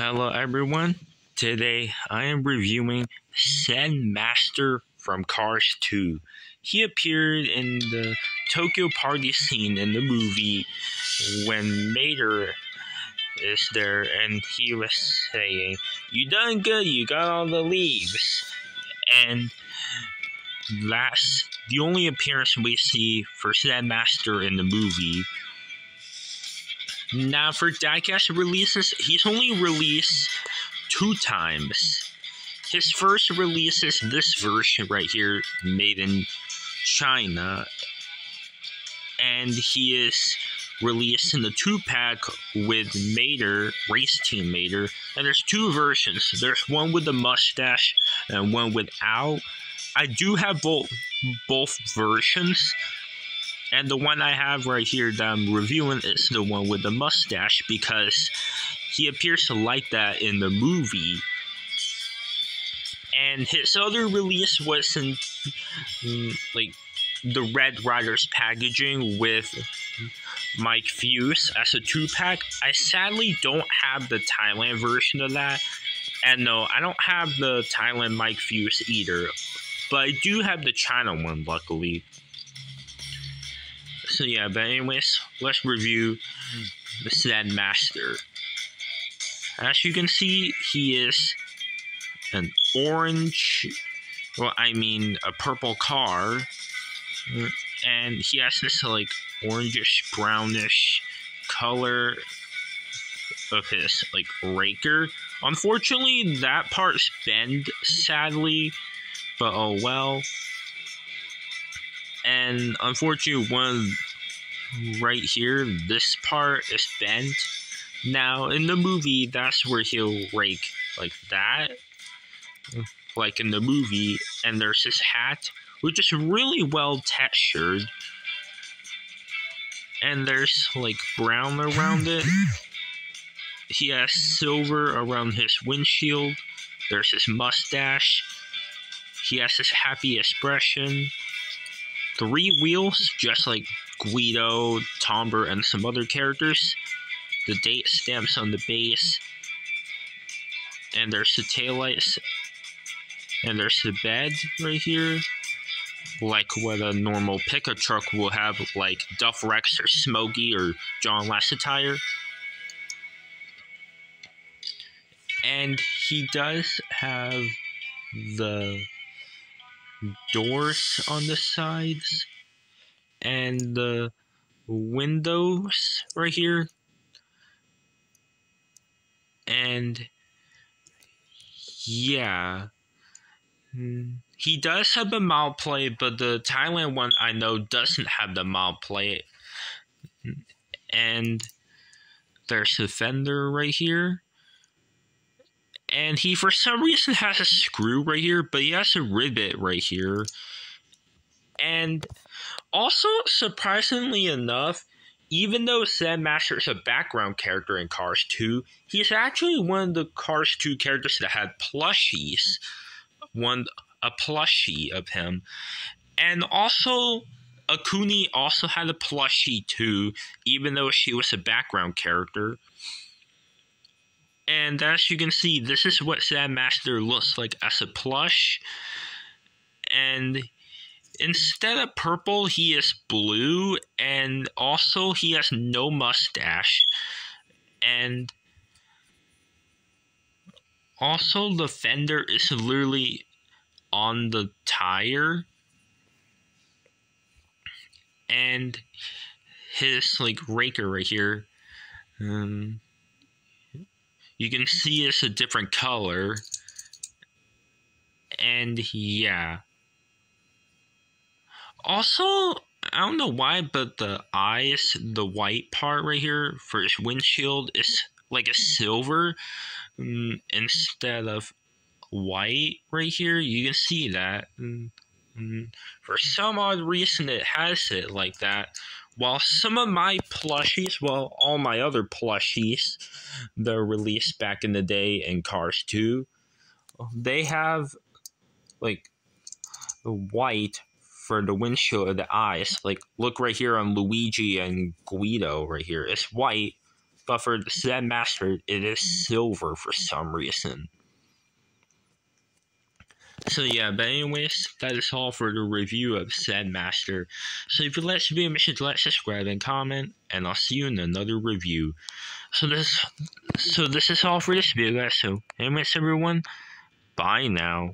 Hello everyone. Today I am reviewing Zen Master from Cars 2. He appeared in the Tokyo party scene in the movie when Mater is there and he was saying, You done good, you got all the leaves. And that's the only appearance we see for Zen Master in the movie. Now, for diecast releases, he's only released two times. His first release is this version right here, made in China, and he is released in the two pack with Mater, Race Team Mater, and there's two versions. There's one with the mustache and one without. I do have both both versions. And the one I have right here that I'm reviewing is the one with the mustache because he appears to like that in the movie. And his other release was in mm, like the Red Riders packaging with Mike Fuse as a two pack. I sadly don't have the Thailand version of that. And no, I don't have the Thailand Mike Fuse either. But I do have the China one, luckily. So yeah, but anyways, let's review the Zen Master. As you can see, he is an orange, well, I mean a purple car, and he has this like orangish brownish color of his like raker. Unfortunately, that part's bent sadly, but oh well and unfortunately one right here this part is bent. Now in the movie that's where he'll rake like that. Like in the movie and there's his hat which is really well textured. And there's like brown around it. He has silver around his windshield. There's his mustache. He has this happy expression. Three wheels, just like Guido, Tomber, and some other characters. The date stamps on the base. And there's the taillights. And there's the bed right here. Like what a normal pickup truck will have, like Duff Rex or Smokey or John Lasseter. And he does have the doors on the sides and the windows right here. And yeah. He does have a mild play but the thailand one i know doesn't have the mild play. And there's a fender right here. And he for some reason has a screw right here, but he has a rivet right here. And also, surprisingly enough, even though Zen Master is a background character in Cars 2, he's actually one of the Cars 2 characters that had plushies. One a plushie of him. And also Okuni also had a plushie too, even though she was a background character. And as you can see, this is what Zen Master looks like as a plush. And instead of purple, he is blue. And also, he has no mustache. And also, the fender is literally on the tire. And his like raker right here. Um, you can see it's a different color. And yeah. Also, I don't know why, but the eyes, the white part right here for his windshield is like a silver um, instead of white right here. You can see that. Um, for some odd reason, it has it like that, while some of my plushies, well, all my other plushies that were released back in the day in Cars 2, they have like white for the windshield of the eyes. Like, look right here on Luigi and Guido right here. It's white but for the Zen Master, it is silver for some reason. So yeah, but anyways, that is all for the review of Zen Master. So if you like this video, make sure to like, subscribe, and comment, and I'll see you in another review. So this, so this is all for this video, guys. So anyways, everyone, bye now.